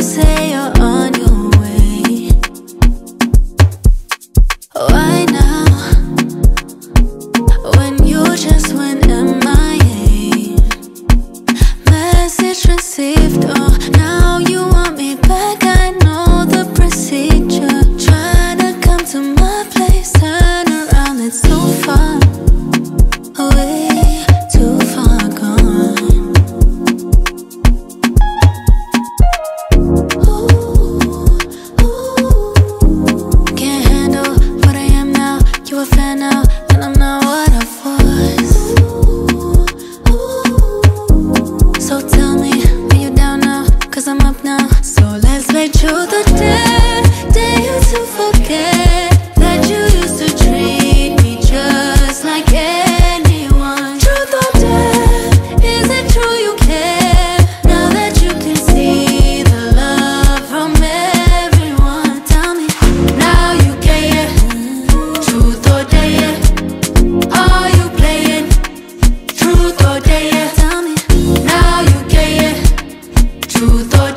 주세요. through the